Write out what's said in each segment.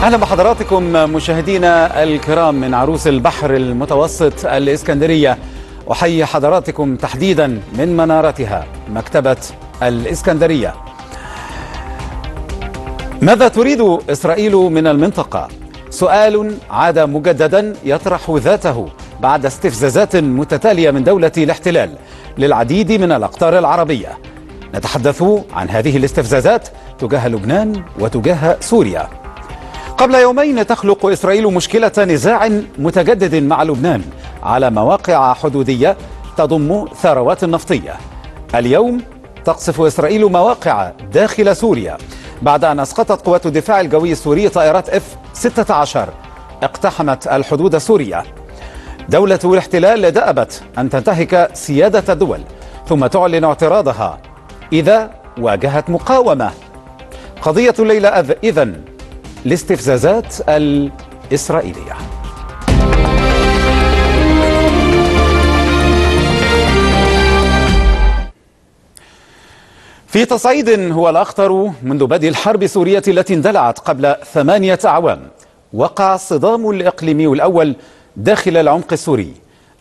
أهلا بحضراتكم مشاهدينا الكرام من عروس البحر المتوسط الإسكندرية. أحيي حضراتكم تحديدا من منارتها مكتبة الإسكندرية. ماذا تريد إسرائيل من المنطقة؟ سؤال عاد مجددا يطرح ذاته بعد استفزازات متتالية من دولة الاحتلال للعديد من الأقطار العربية. نتحدث عن هذه الاستفزازات تجاه لبنان وتجاه سوريا. قبل يومين تخلق إسرائيل مشكلة نزاع متجدد مع لبنان على مواقع حدودية تضم ثروات نفطية. اليوم تقصف إسرائيل مواقع داخل سوريا بعد أن أسقطت قوات الدفاع الجوي السوري طائرات إف 16 اقتحمت الحدود السورية دولة الاحتلال دأبت أن تنتهك سيادة الدول ثم تعلن اعتراضها. إذا واجهت مقاومة. قضية الليلة إذن الاستفزازات الإسرائيلية. في تصعيد هو الأخطر منذ بدء الحرب السورية التي اندلعت قبل ثمانية أعوام وقع الصدام الإقليمي الأول داخل العمق السوري.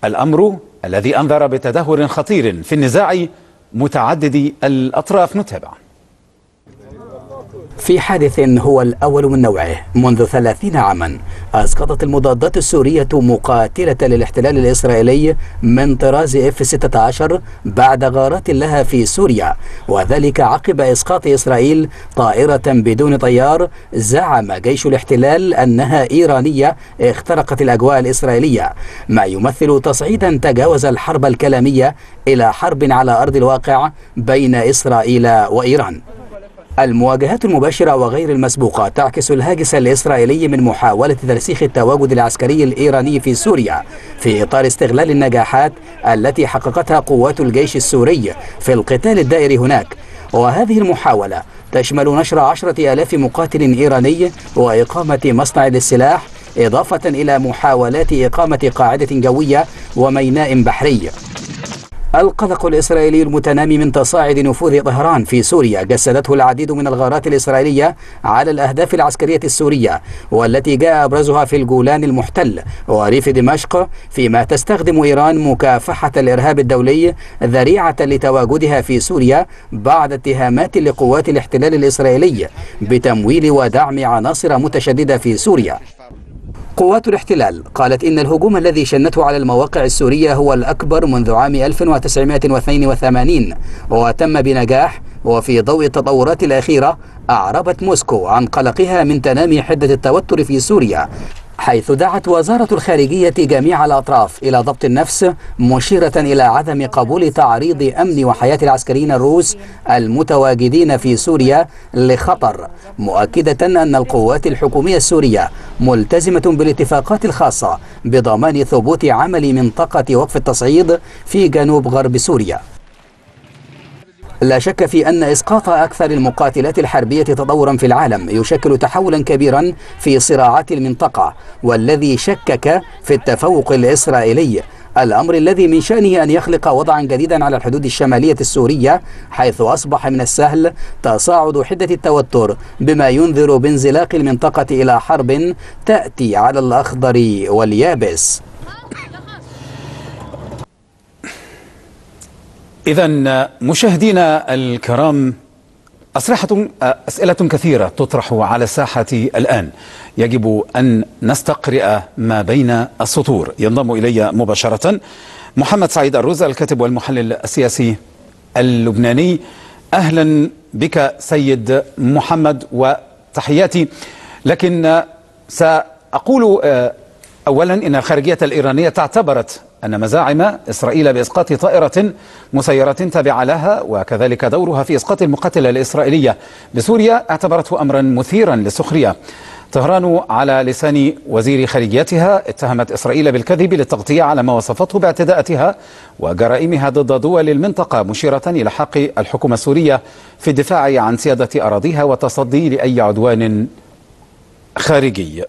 الأمر الذي أنذر بتدهور خطير في النزاع متعدد الأطراف نتابع في حادث هو الأول من نوعه منذ ثلاثين عاما أسقطت المضادات السورية مقاتلة للاحتلال الإسرائيلي من طراز F-16 بعد غارات لها في سوريا وذلك عقب إسقاط إسرائيل طائرة بدون طيار زعم جيش الاحتلال أنها إيرانية اخترقت الأجواء الإسرائيلية ما يمثل تصعيدا تجاوز الحرب الكلامية إلى حرب على أرض الواقع بين إسرائيل وإيران. المواجهات المباشرة وغير المسبوقة تعكس الهاجس الإسرائيلي من محاولة ترسيخ التواجد العسكري الإيراني في سوريا في إطار استغلال النجاحات التي حققتها قوات الجيش السوري في القتال الدائري هناك. وهذه المحاولة تشمل نشر عشرة آلاف مقاتل إيراني وإقامة مصنع للسلاح إضافة إلى محاولات إقامة قاعدة جوية وميناء بحري. القلق الإسرائيلي المتنامي من تصاعد نفوذ طهران في سوريا. جسدته العديد من الغارات الإسرائيلية على الأهداف العسكرية السورية والتي جاء أبرزها في الجولان المحتل وريف دمشق فيما تستخدم إيران مكافحة الإرهاب الدولي ذريعة لتواجدها في سوريا بعد اتهامات لقوات الاحتلال الإسرائيلي بتمويل ودعم عناصر متشددة في سوريا. قوات الاحتلال قالت إن الهجوم الذي شنته على المواقع السورية هو الأكبر منذ عام 1982 وتم بنجاح وفي ضوء التطورات الأخيرة أعربت موسكو عن قلقها من تنامي حدة التوتر في سوريا. حيث دعت وزارة الخارجية جميع الأطراف إلى ضبط النفس مشيرة إلى عدم قبول تعريض أمن وحياة العسكريين الروس المتواجدين في سوريا لخطر مؤكدة أن القوات الحكومية السورية ملتزمة بالاتفاقات الخاصة بضمان ثبوت عمل منطقة وقف التصعيد في جنوب غرب سوريا. لا شك في أن إسقاط أكثر المقاتلات الحربية تطورا في العالم يشكل تحولا كبيرا في صراعات المنطقة والذي شكك في التفوق الإسرائيلي. الأمر الذي من شأنه أن يخلق وضعا جديدا على الحدود الشمالية السورية حيث أصبح من السهل تصاعد حدة التوتر بما ينذر بانزلاق المنطقة إلى حرب تأتي على الأخضر واليابس. إذا مشاهدينا الكرام أسرحة أسئلة كثيرة تطرح على الساحة الآن. يجب أن نستقرئ ما بين السطور. ينضم إلي مباشرة محمد سعيد الرز الكاتب والمحلل السياسي اللبناني. أهلا بك سيد محمد وتحياتي. لكن سأقول أولا إن الخارجية الإيرانية تعتبرت أن مزاعم إسرائيل بإسقاط طائرة مسيرة تابعة لها وكذلك دورها في إسقاط المقاتلة الإسرائيلية بسوريا اعتبرته أمرا مثيرا للسخرية. طهران على لسان وزير خارجيتها اتهمت إسرائيل بالكذب للتغطية على ما وصفته باعتداءاتها وجرائمها ضد دول المنطقة مشيرة إلى حق الحكومة السورية في الدفاع عن سيادة أراضيها والتصدي لأي عدوان خارجي.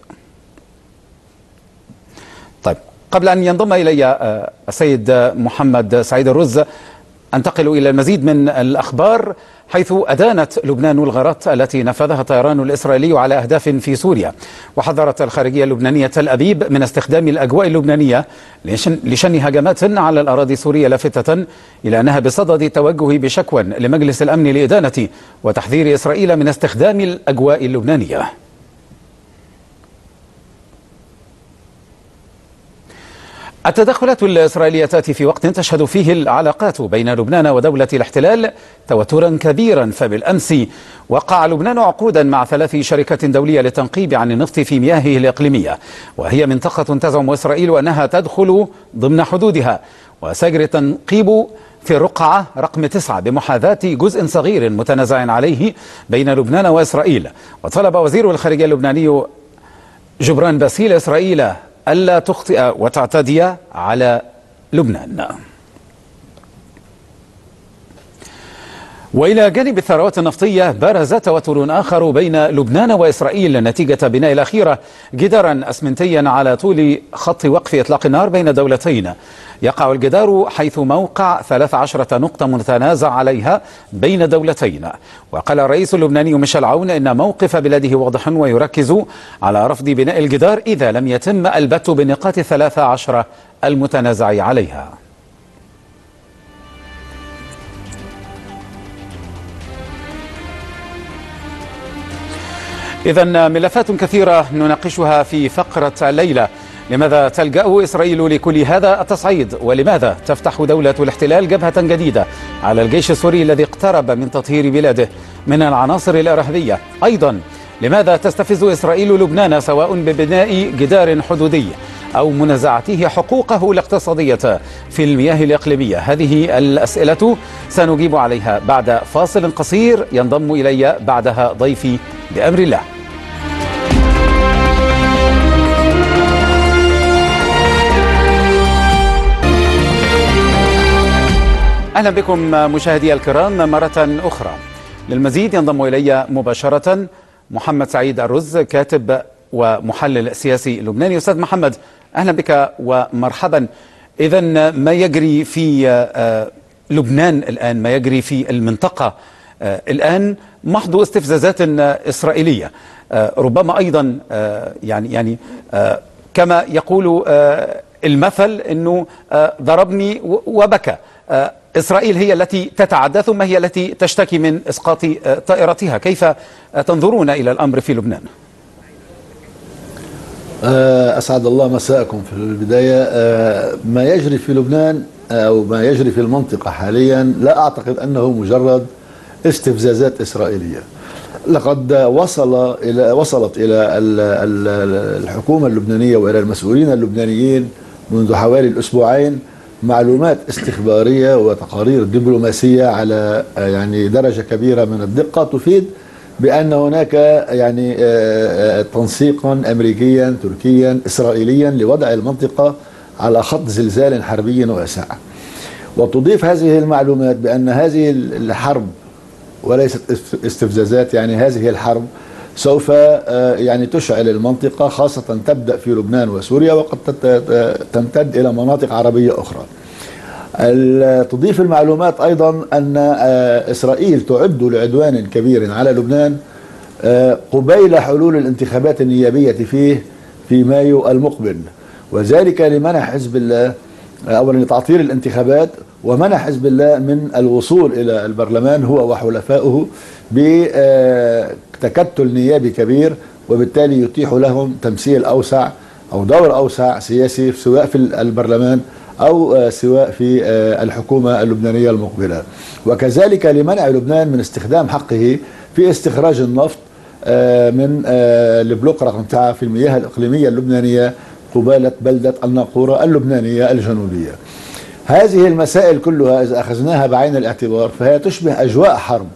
قبل أن ينضم إلي السيد محمد سعيد الرز أنتقل إلى المزيد من الأخبار حيث أدانت لبنان الغارات التي نفذها الطيران الإسرائيلي على أهداف في سوريا. وحذرت الخارجية اللبنانية تل أبيب من استخدام الأجواء اللبنانية لشن, هجمات على الأراضي السورية لافتة إلى أنها بصدد التوجه بشكوى لمجلس الأمن لإدانة وتحذير إسرائيل من استخدام الأجواء اللبنانية. التدخلات الإسرائيلية تأتي في وقت تشهد فيه العلاقات بين لبنان ودولة الاحتلال توترا كبيرا فبالأمس وقع لبنان عقودا مع ثلاث شركات دولية للتنقيب عن النفط في مياهه الإقليمية. وهي منطقة تزعم إسرائيل أنها تدخل ضمن حدودها. وسيجري التنقيب في الرقعة رقم تسعة بمحاذاة جزء صغير متنازع عليه بين لبنان وإسرائيل. وطلب وزير الخارجية اللبناني جبران باسيل إسرائيل ألا تخطئ وتعتدي على لبنان. وإلى جانب الثروات النفطية برز توتر آخر بين لبنان وإسرائيل نتيجة بناء الأخيرة جدارا أسمنتيا على طول خط وقف إطلاق النار بين الدولتين يقع الجدار حيث موقع 13 نقطة متنازع عليها بين دولتين. وقال الرئيس اللبناني ميشيل عون إن موقف بلاده واضح ويركز على رفض بناء الجدار إذا لم يتم البت بالنقاط الثلاثة عشر المتنازع عليها. إذا ملفات كثيرة نناقشها في فقرة الليلة لماذا تلجأ إسرائيل لكل هذا التصعيد؟ ولماذا تفتح دولة الاحتلال جبهة جديدة على الجيش السوري الذي اقترب من تطهير بلاده من العناصر الإرهابية؟ أيضا لماذا تستفز إسرائيل لبنان سواء ببناء جدار حدودي؟ أو منازعته حقوقه الاقتصادية في المياه الإقليمية. هذه الأسئلة سنجيب عليها بعد فاصل قصير ينضم إلي بعدها ضيفي بأمر الله. أهلا بكم مشاهدي الكرام مرة أخرى. للمزيد ينضم إلي مباشرة محمد سعيد الرز كاتب ومحلل سياسي لبناني. أستاذ محمد أهلا بك ومرحبا. إذا ما يجري في لبنان الآن ما يجري في المنطقة الآن محض استفزازات إسرائيلية. ربما أيضا يعني يعني كما يقول المثل أنه ضربني وبكى. إسرائيل هي التي تتعدى ثم هي التي تشتكي من إسقاط طائرتها؟ كيف تنظرون إلى الأمر في لبنان؟ أسعد الله مساءكم في البداية. ما يجري في لبنان أو ما يجري في المنطقة حاليا لا أعتقد أنه مجرد استفزازات إسرائيلية. لقد وصل إلى وصلت إلى الحكومة اللبنانية وإلى المسؤولين اللبنانيين منذ حوالي الأسبوعين معلومات استخبارية وتقارير دبلوماسية على يعني درجة كبيرة من الدقة تفيد بأن هناك يعني تنسيقا أمريكيا تركيا إسرائيليا لوضع المنطقة على خط زلزال حربي واسع. وتضيف هذه المعلومات بأن هذه الحرب وليست استفزازات يعني هذه الحرب سوف يعني تشعل المنطقة خاصة تبدأ في لبنان وسوريا وقد تمتد إلى مناطق عربية أخرى. تضيف المعلومات أيضا أن إسرائيل تعد لعدوان كبير على لبنان قبيل حلول الانتخابات النيابية فيه في مايو المقبل. وذلك لمنع حزب الله أولا لتعطيل الانتخابات ومنع حزب الله من الوصول إلى البرلمان هو وحلفائه بتكتل نيابي كبير وبالتالي يتيح لهم تمثيل أوسع أو دور أوسع سياسي سواء في البرلمان أو سواء في الحكومة اللبنانية المقبلة. وكذلك لمنع لبنان من استخدام حقه في استخراج النفط من البلوك رقم 9 في المياه الإقليمية اللبنانية قبالة بلدة الناقورة اللبنانية الجنوبية. هذه المسائل كلها إذا أخذناها بعين الاعتبار فهي تشبه أجواء حرب.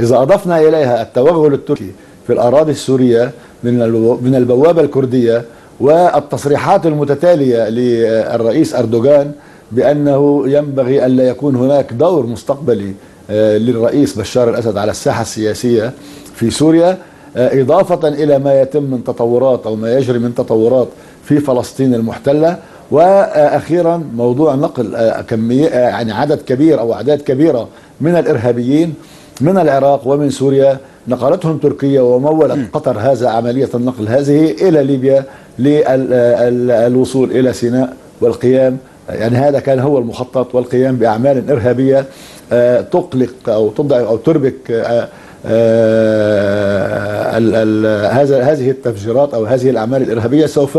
إذا أضفنا إليها التوغل التركي في الأراضي السورية من البوابة الكردية والتصريحات المتتالية للرئيس أردوغان بأنه ينبغي أن لا يكون هناك دور مستقبلي للرئيس بشار الأسد على الساحة السياسية في سوريا إضافة إلى ما يتم من تطورات أو ما يجري من تطورات في فلسطين المحتلة. وأخيرا موضوع نقل آه، كمية آه، يعني عدد كبير أو أعداد كبيرة من الإرهابيين من العراق ومن سوريا نقلتهم تركيا ومولت قطر هذا عملية النقل هذه إلى ليبيا للوصول إلى سيناء والقيام. يعني هذا كان هو المخطط والقيام بأعمال إرهابية آه، تقلق أو تضع أو تربك آه، آه، هذا هذه التفجيرات أو هذه الأعمال الإرهابية سوف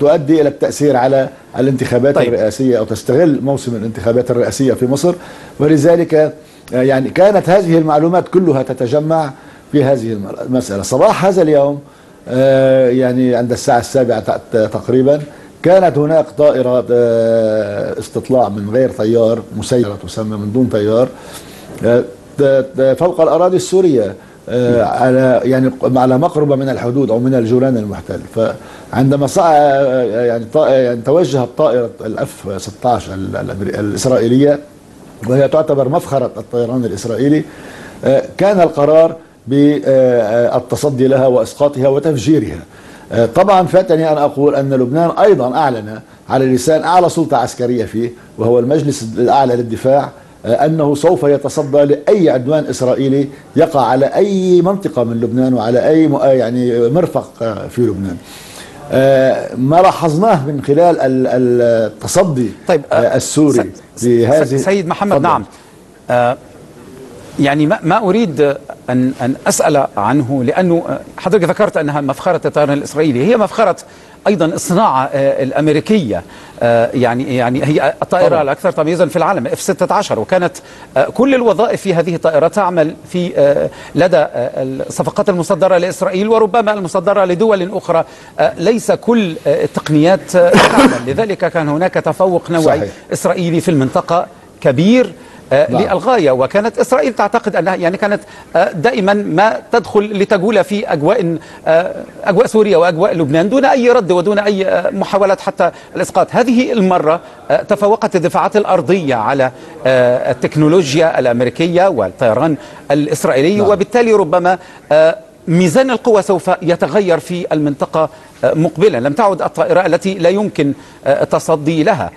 تؤدي إلى التأثير على الانتخابات طيب. الرئاسية أو تستغل موسم الانتخابات الرئاسية في مصر. ولذلك يعني كانت هذه المعلومات كلها تتجمع في هذه الم- المسألة. صباح هذا اليوم آه، يعني عند الساعة السابعة ت- تقريبا كانت هناك طائرة آه، استطلاع من غير طيار مسيرة تسمى من دون طيار آه، فوق الأراضي السورية آه، على يعني على مقربه من الحدود أو من الجولان المحتل. فعندما صع آه، يعني يعني توجهت طائرة الأف 16 ال- الأمري- الإسرائيلية وهي تعتبر مفخرة الطيران الإسرائيلي آه، كان القرار بالتصدي لها وإسقاطها وتفجيرها آه، طبعا فاتني أن أقول أن لبنان أيضا أعلن على لسان أعلى سلطة عسكرية فيه وهو المجلس الأعلى للدفاع آه، أنه سوف يتصدى لأي عدوان إسرائيلي يقع على أي منطقة من لبنان وعلى آه، يعني مرفق في لبنان. آه، ما لاحظناه من خلال ال- ال- التصدي طيب آه، آه، السوري لهذه سيد محمد تفضل. نعم يعني ما, ما أريد أن أن أسأل عنه لأنه آه، حضرتك ذكرت أنها مفخرة الطيران الإسرائيلي. هي مفخرة أيضا الصناعة آه، الأمريكية. آه، يعني يعني هي الطائرة طبعاً. الأكثر تميزا في العالم اف 16 وكانت كل الوظائف في هذه الطائرة تعمل في لدى الصفقات المصدرة لإسرائيل وربما المصدرة لدول أخرى. آه، ليس كل التقنيات تعمل. لذلك كان هناك تفوق نوعي صحيح. إسرائيلي في المنطقة كبير. آه، نعم. للغايه وكانت إسرائيل تعتقد أنها يعني كانت آه، دائما ما تدخل لتجول في أجواء آه، أجواء سوريا وأجواء لبنان دون أي رد ودون أي آه، محاولات حتى الإسقاط. هذه المرة آه، تفوقت الدفاعات الأرضية على التكنولوجيا الأمريكية والطيران الإسرائيلي. نعم. وبالتالي ربما ميزان القوى سوف يتغير في المنطقة مقبلا. لم تعد الطائرة التي لا يمكن التصدي لها.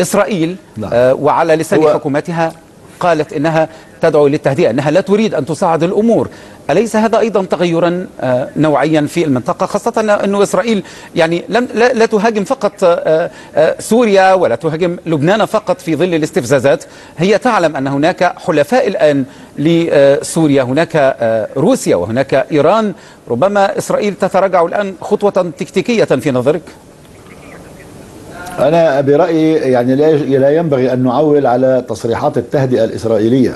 إسرائيل نعم. آه، وعلى لسان هو- حكومتها قالت إنها تدعو للتهدئة أنها لا تريد أن تصعد الأمور. أليس هذا أيضا تغيرا آه، نوعيا في المنطقة خاصة أن إسرائيل يعني لم لا, لا تهاجم فقط آه، آه، سوريا ولا تهاجم لبنان فقط في ظل الاستفزازات. هي تعلم أن هناك حلفاء الآن لسوريا هناك روسيا وهناك إيران. ربما إسرائيل تتراجع الآن خطوة تكتيكية في نظرك؟ أنا برأيي يعني لا ينبغي أن نعول على تصريحات التهدئة الإسرائيلية.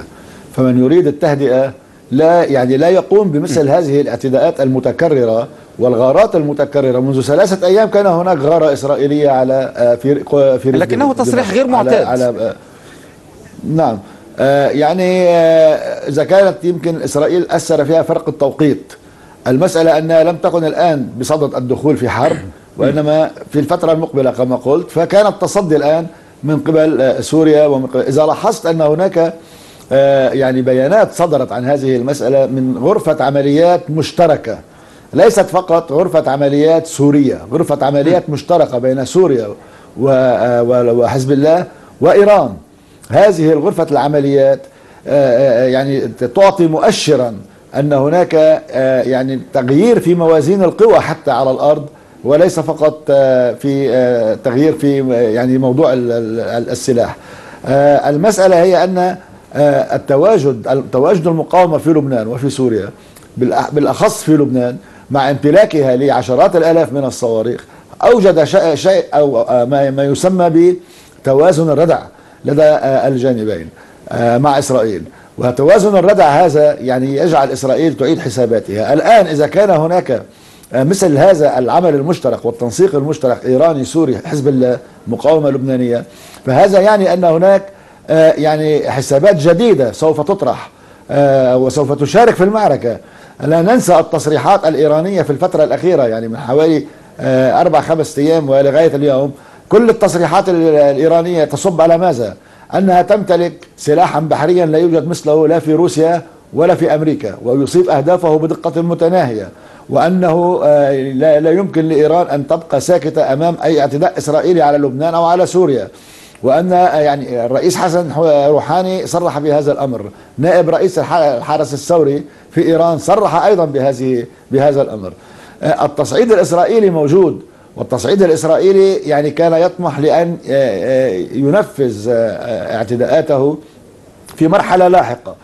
فمن يريد التهدئة لا يعني لا يقوم بمثل هذه الاعتداءات المتكررة والغارات المتكررة. منذ ثلاثة أيام كان هناك غارة إسرائيلية على آه، في في لكنه. تصريح غير على- معتاد. على آه، نعم. آه، يعني إذا كانت يمكن إسرائيل أثر فيها فرق التوقيت. المسألة أنها لم تكن الآن بصدد الدخول في حرب. وإنما في الفترة المقبلة كما قلت فكان التصدي الآن من قبل آه، سوريا ومن قبل. إذا لاحظت أن هناك آه، يعني بيانات صدرت عن هذه المسألة من غرفة عمليات مشتركة. ليست فقط غرفة عمليات سورية غرفة عمليات مشتركة بين سوريا آه، وحزب الله وإيران. هذه الغرفة العمليات يعني تعطي مؤشرا أن هناك يعني تغيير في موازين القوى حتى على الأرض. وليس فقط آه، في آه، تغيير في آه، يعني موضوع ال- ال- السلاح. المسألة هي أن التواجد تواجد المقاومة في لبنان وفي سوريا بالأ- بالأخص في لبنان مع امتلاكها لعشرات الآلاف من الصواريخ أوجد شيء أو ما يسمى بتوازن الردع لدى الجانبين مع إسرائيل. وتوازن الردع هذا يعني يجعل إسرائيل تعيد حساباتها. الآن إذا كان هناك مثل هذا العمل المشترك والتنسيق المشترك إيراني سوري حزب الله مقاومة لبنانية فهذا يعني أن هناك آه، يعني حسابات جديدة سوف تطرح آه، وسوف تشارك في المعركة. لا ننسى التصريحات الإيرانية في الفترة الأخيرة يعني من حوالي آه، أربع خمس أيام ولغاية اليوم كل التصريحات ال- الإيرانية تصب على ماذا؟ أنها تمتلك سلاحا بحريا لا يوجد مثله لا في روسيا ولا في أمريكا ويصيب أهدافه بدقة متناهية. وأنه آه، لا يمكن لإيران أن تبقى ساكتة أمام أي اعتداء إسرائيلي على لبنان أو على سوريا. وأن آه، يعني الرئيس حسن روحاني صرح بهذا الأمر. نائب رئيس الح- الحرس الثوري في إيران صرح أيضا بهذه بهذا الأمر. آه، التصعيد الإسرائيلي موجود والتصعيد الإسرائيلي يعني كان يطمح آه، ينفذ اعتداءاته في مرحلة لاحقة.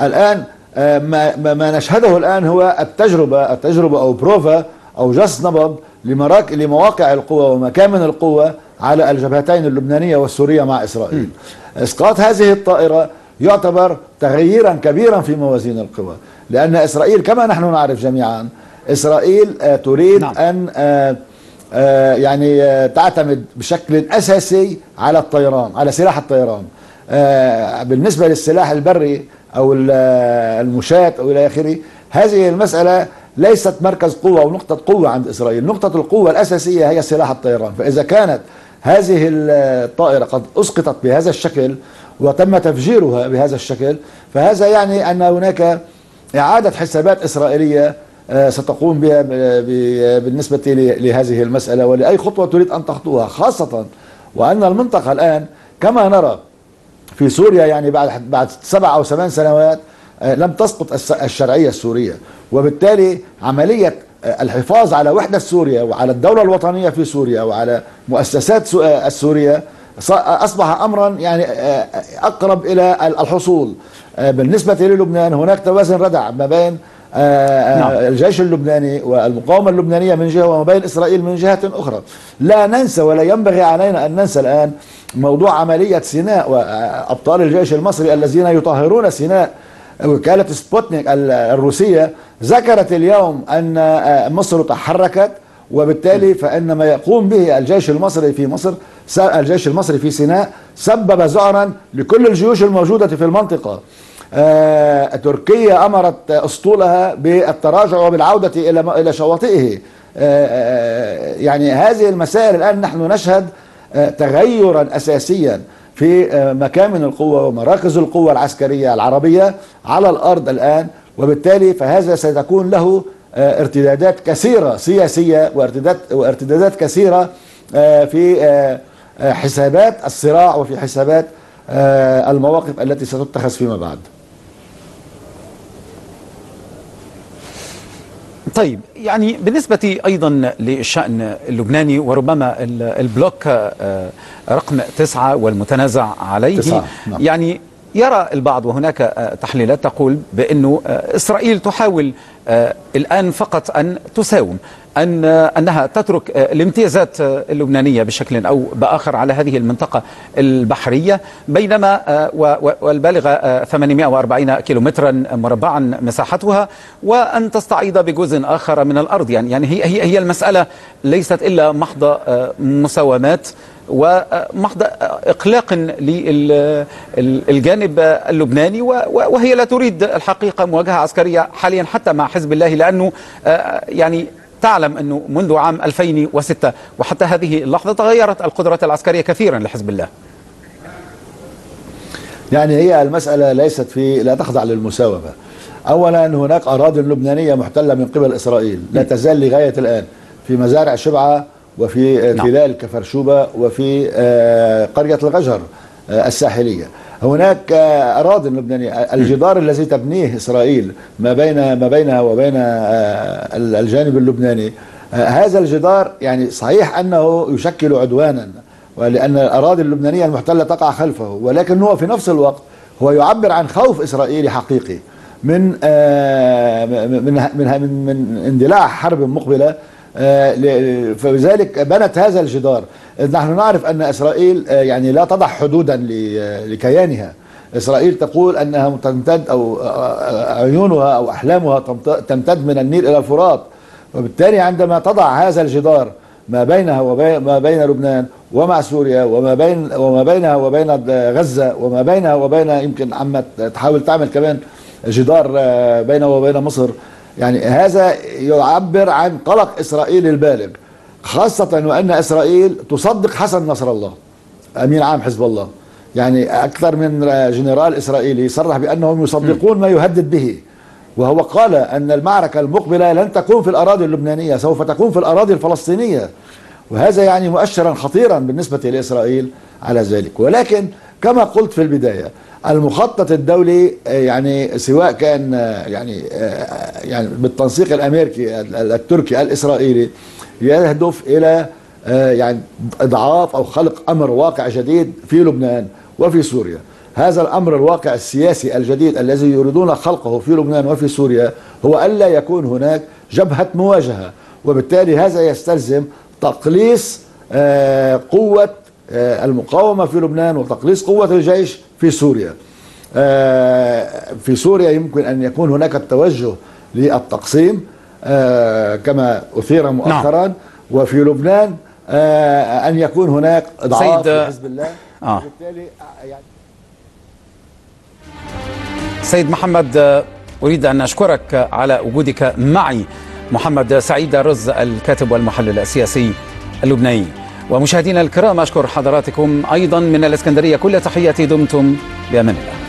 الآن آه، ما ما- ما نشهده الآن هو التجربة التجربة أو بروفا أو جس نبض لمراك لمواقع القوى ومكامن القوى على الجبهتين اللبنانية والسورية مع إسرائيل. إسقاط هذه الطائرة يعتبر تغييرا كبيرا في موازين القوى لأن إسرائيل كما نحن نعرف جميعا إسرائيل آه، تريد نعم. أن آه، آه، يعني آه، تعتمد بشكل أساسي على الطيران على سلاح الطيران آه، بالنسبة للسلاح البري آه، المشاة أو إلى آخره. هذه المسألة ليست مركز قوة أو نقطة قوة عند إسرائيل. نقطة القوة الأساسية هي سلاح الطيران. فإذا كانت هذه الطائرة قد أسقطت بهذا الشكل وتم تفجيرها بهذا الشكل فهذا يعني أن هناك إعادة حسابات إسرائيلية آه، ستقوم بها بالنسبة لهذه المسألة ولأي خطوة تريد أن تخطوها خاصة وأن المنطقة الآن كما نرى في سوريا يعني بعد بعد سبع أو ثمان سنوات آه، لم تسقط الس- الشرعية السورية. وبالتالي عملية آه، الحفاظ على وحدة سوريا وعلى الدولة الوطنية في سوريا وعلى مؤسسات آه، السورية ص- أصبح أمرا يعني أقرب إلى الحصول. بالنسبة للبنان هناك توازن ردع ما بين نعم. آه، الجيش اللبناني والمقاومة اللبنانية من جهة وما بين إسرائيل من جهة أخرى. لا ننسى ولا ينبغي علينا أن ننسى الآن موضوع عملية سيناء وأبطال الجيش المصري الذين يطهرون سيناء وكالة سبوتنيك ال- الروسية. ذكرت اليوم أن آه، مصر تحركت وبالتالي فإن ما يقوم به الجيش المصري في مصر الجيش المصري في سيناء سبب ذعرا لكل الجيوش الموجودة في المنطقة. آه، تركيا أمرت أسطولها بالتراجع وبالعودة إلى إلى شواطئه. آه، آه، يعني هذه المسائل الآن نحن نشهد آه، تغيرا اساسيا في آه، مكامن القوة ومراكز القوة العسكرية العربية على الأرض الآن. وبالتالي فهذا سيكون له آه، ارتدادات كثيرة سياسية وارتدادات آه، في آه، آه، حسابات الصراع وفي حسابات آه، المواقف التي ستتخذ فيما بعد. طيب يعني بالنسبة أيضا للشأن اللبناني وربما ال- البلوك آه، رقم تسعة والمتنازع عليه تسعة، نعم. يعني يرى البعض وهناك آه، تحليلات تقول بأنه آه، إسرائيل تحاول آه، الآن فقط أن تساوم أن أنها تترك الامتيازات اللبنانية بشكل أو بآخر على هذه المنطقة البحرية بينما والبالغة آه، 840 كيلومترا مربعا مساحتها وأن تستعيض بجزء آخر من الأرض. يعني يعني هي هي المسألة ليست إلا محض مساومات. ومحض إقلاق للجانب اللبناني وهي لا تريد الحقيقة مواجهة عسكرية حاليا حتى مع حزب الله لأنه آه، يعني تعلم أنه منذ عام 2006 وحتى هذه اللحظة تغيرت القدرات العسكرية كثيرا لحزب الله. يعني هي المسألة ليست في لا تخضع للمساومة. أولا هناك أراضي لبنانية محتلة من قبل إسرائيل لا تزال لغاية الآن في مزارع شبعة وفي آه، نعم. تلال كفرشوبة وفي آه، قرية الغجر آه، الساحلية هناك أراضي لبنانية الجدار الذي تبنيه إسرائيل ما بين ما بينها وبين الجانب اللبناني هذا الجدار يعني صحيح أنه يشكل عدوانا ولأن الأراضي اللبنانية المحتلة تقع خلفه ولكن هو في نفس الوقت هو يعبر عن خوف إسرائيلي حقيقي من من من من, اندلاع حرب مقبلة ل- فلذلك بنت هذا الجدار. نحن نعرف أن إسرائيل آه، يعني لا تضع حدودا ل- لكيانها. إسرائيل تقول أنها تمتد أو آه، عيونها أو أحلامها تمت- تمتد من النيل إلى الفرات. وبالتالي عندما تضع هذا الجدار ما بينها وبين ما بين لبنان ومع سوريا وما بين وما بينها وبين غزة وما بينها وبين يمكن عم تحاول تعمل كمان جدار آه، بينها وبين مصر يعني هذا يعبر عن قلق إسرائيل البالغ خاصة وأن إسرائيل تصدق حسن نصر الله أمين عام حزب الله. يعني أكثر من جنرال إسرائيلي صرح بأنهم يصدقون ما يهدد به وهو قال أن المعركة المقبلة لن تكون في الأراضي اللبنانية سوف تكون في الأراضي الفلسطينية. وهذا يعني مؤشرا خطيرا بالنسبة لإسرائيل على ذلك. ولكن كما قلت في البداية المخطط الدولي يعني سواء كان يعني يعني بالتنسيق الأمريكي التركي الإسرائيلي يهدف إلى يعني إضعاف أو خلق أمر واقع جديد في لبنان وفي سوريا. هذا الأمر الواقع السياسي الجديد الذي يريدون خلقه في لبنان وفي سوريا هو الا يكون هناك جبهة مواجهة وبالتالي هذا يستلزم تقليص قوة المقاومة في لبنان وتقليص قوة الجيش في سوريا في سوريا يمكن أن يكون هناك التوجه للتقسيم كما أثير مؤخرا نعم. وفي لبنان أن يكون هناك إضعاف لحزب الله آه. وبالتالي يعني سيد محمد أريد أن أشكرك على وجودك معي محمد سعيد رز الكاتب والمحلل السياسي اللبناني ومشاهدينا الكرام أشكر حضراتكم أيضا من الإسكندرية. كل تحياتي دمتم بأمان الله.